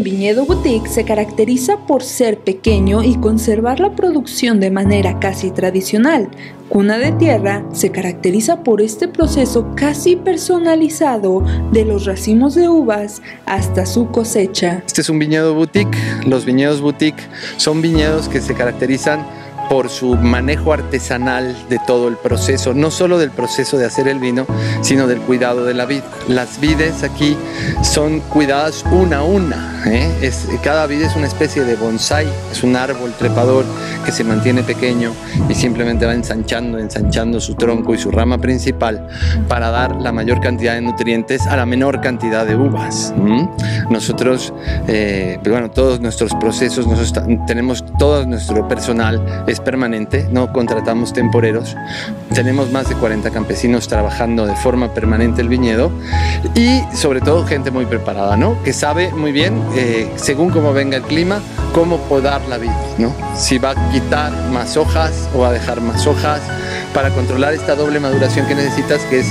Viñedo boutique se caracteriza por ser pequeño y conservar la producción de manera casi tradicional. Cuna de Tierra se caracteriza por este proceso casi personalizado de los racimos de uvas hasta su cosecha. Este es un viñedo boutique. Los viñedos boutique son viñedos que se caracterizan por su manejo artesanal de todo el proceso, no solo del proceso de hacer el vino, sino del cuidado de la vid. Las vides aquí son cuidadas una a una. ¿eh? Es, cada vid es una especie de bonsai, es un árbol trepador que se mantiene pequeño y simplemente va ensanchando, ensanchando su tronco y su rama principal para dar la mayor cantidad de nutrientes a la menor cantidad de uvas. Nosotros, eh, pues bueno, todos nuestros procesos, nosotros tenemos todo nuestro personal, permanente, no contratamos temporeros. Tenemos más de 40 campesinos trabajando de forma permanente el viñedo y sobre todo gente muy preparada, ¿no? Que sabe muy bien, eh, según cómo venga el clima, cómo podar la vid, ¿no? Si va a quitar más hojas o a dejar más hojas para controlar esta doble maduración que necesitas, que es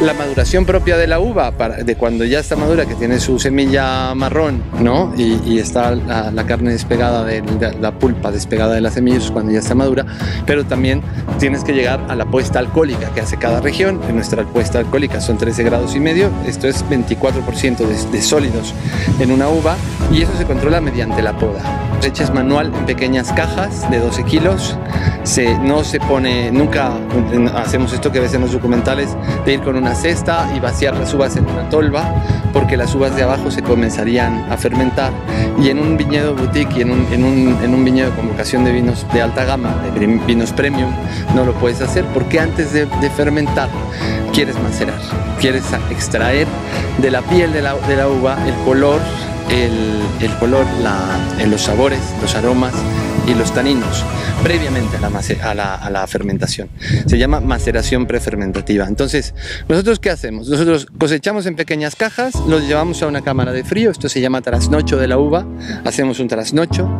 la maduración propia de la uva, de cuando ya está madura, que tiene su semilla marrón, ¿no? Y, está la, carne despegada de, la pulpa despegada de las semillas cuando ya está madura, pero también tienes que llegar a la puesta alcohólica que hace cada región. En nuestra puesta alcohólica son 13 grados y medio, esto es 24% de, de sólidos en una uva y eso se controla mediante la poda. Leche es manual en pequeñas cajas de 12 kilos, no se pone, nunca hacemos esto que ves en los documentales, de ir con una cesta y vaciar las uvas en una tolva, porque las uvas de abajo se comenzarían a fermentar. Y en un viñedo boutique y en un, en un, en un viñedo con vocación de vinos de alta gama, de vinos premium, no lo puedes hacer porque antes de, fermentar quieres macerar, quieres extraer de la piel de la, de la uva el color el, el color, la, los sabores, los aromas y los taninos previamente a la, a, la, a la, fermentación. Se llama maceración prefermentativa. Entonces, ¿nosotros qué hacemos? Nosotros cosechamos en pequeñas cajas, los llevamos a una cámara de frío, esto se llama trasnocho de la uva, hacemos un trasnocho,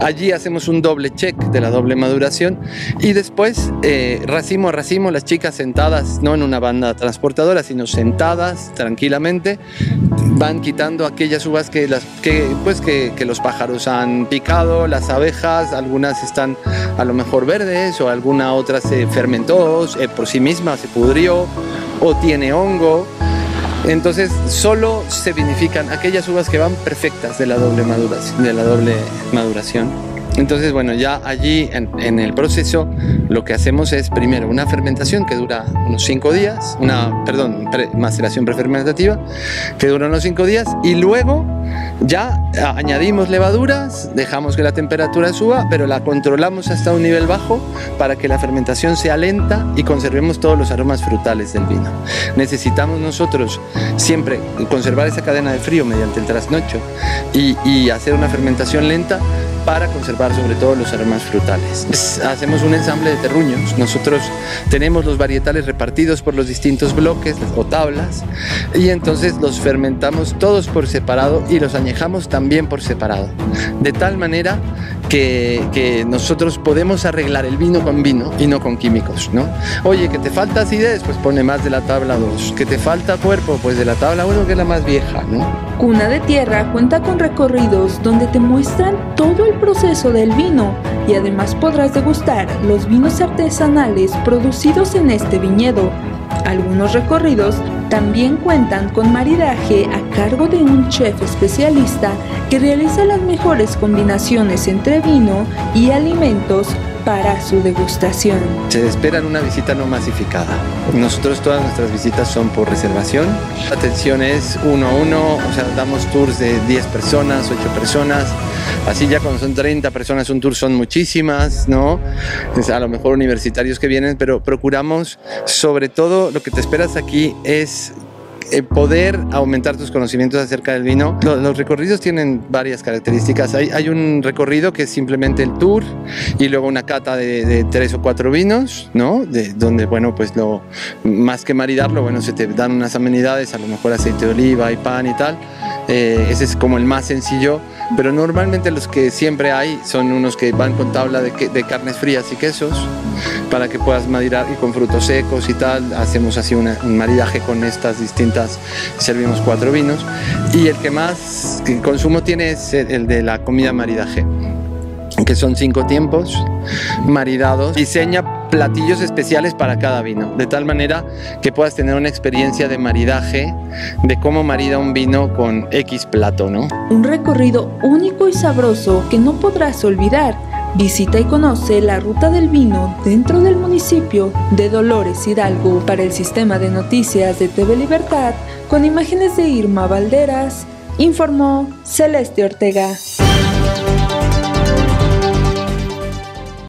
allí hacemos un doble check de la doble maduración y después, eh, racimo a racimo, las chicas sentadas, no en una banda transportadora, sino sentadas tranquilamente, van quitando aquellas uvas que, las, que, pues que, que los pájaros han picado, las abejas, algunas están a lo mejor verdes o alguna otra se fermentó eh, por sí misma, se pudrió o tiene hongo. Entonces solo se vinifican aquellas uvas que van perfectas de la doble maduración. De la doble maduración. Entonces, bueno, ya allí en, el proceso lo que hacemos es primero una fermentación que dura unos 5 días, una, perdón, maceración prefermentativa que dura unos 5 días y luego ya añadimos levaduras, dejamos que la temperatura suba, pero la controlamos hasta un nivel bajo para que la fermentación sea lenta y conservemos todos los aromas frutales del vino. Necesitamos nosotros siempre conservar esa cadena de frío mediante el trasnocho y, y hacer una fermentación lenta para conservar sobre todo los aromas frutales. hacemos un ensamble de terruños. Nosotros tenemos los varietales repartidos por los distintos bloques o tablas y entonces los fermentamos todos por separado y los añejamos también por separado. De tal manera que, nosotros podemos arreglar el vino con vino y no con químicos, ¿no? Oye, que te falta acidez, pues pone más de la tabla 2. Que te falta cuerpo, pues de la tabla 1 que es la más vieja, ¿no? Cuna de Tierra cuenta con recorridos donde te muestran todo el proceso del vino y además podrás degustar los vinos artesanales producidos en este viñedo. Algunos recorridos también cuentan con maridaje a cargo de un chef especialista que realiza las mejores combinaciones entre vino y alimentos para su degustación. Se espera una visita no masificada. Nosotros todas nuestras visitas son por reservación. La atención es uno a uno, o sea, damos tours de 10 personas, 8 personas. Así ya cuando son 30 personas un tour son muchísimas, ¿no? a lo mejor universitarios que vienen, pero procuramos sobre todo lo que te esperas aquí es poder aumentar tus conocimientos acerca del vino. Los, recorridos tienen varias características. Hay, hay, un recorrido que es simplemente el tour y luego una cata de, tres o cuatro vinos, ¿no? De, donde, bueno, pues lo más que maridarlo, bueno, se te dan unas amenidades, a lo mejor aceite de oliva y pan y tal. Eh, ese es como el más sencillo, pero normalmente los que siempre hay son unos que van con tabla de, de carnes frías y quesos para que puedas maridar y con frutos secos y tal. Hacemos así un maridaje con estas distintas servimos cuatro vinos. Y el que más consumo tiene es el de la comida maridaje que son cinco tiempos maridados. Diseña platillos especiales para cada vino, de tal manera que puedas tener una experiencia de maridaje de cómo marida un vino con X plato, ¿no? Un recorrido único y sabroso que no podrás olvidar. Visita y conoce la ruta del vino dentro del municipio de Dolores Hidalgo para el sistema de noticias de TV Libertad con imágenes de Irma Valderas, informó Celeste Ortega.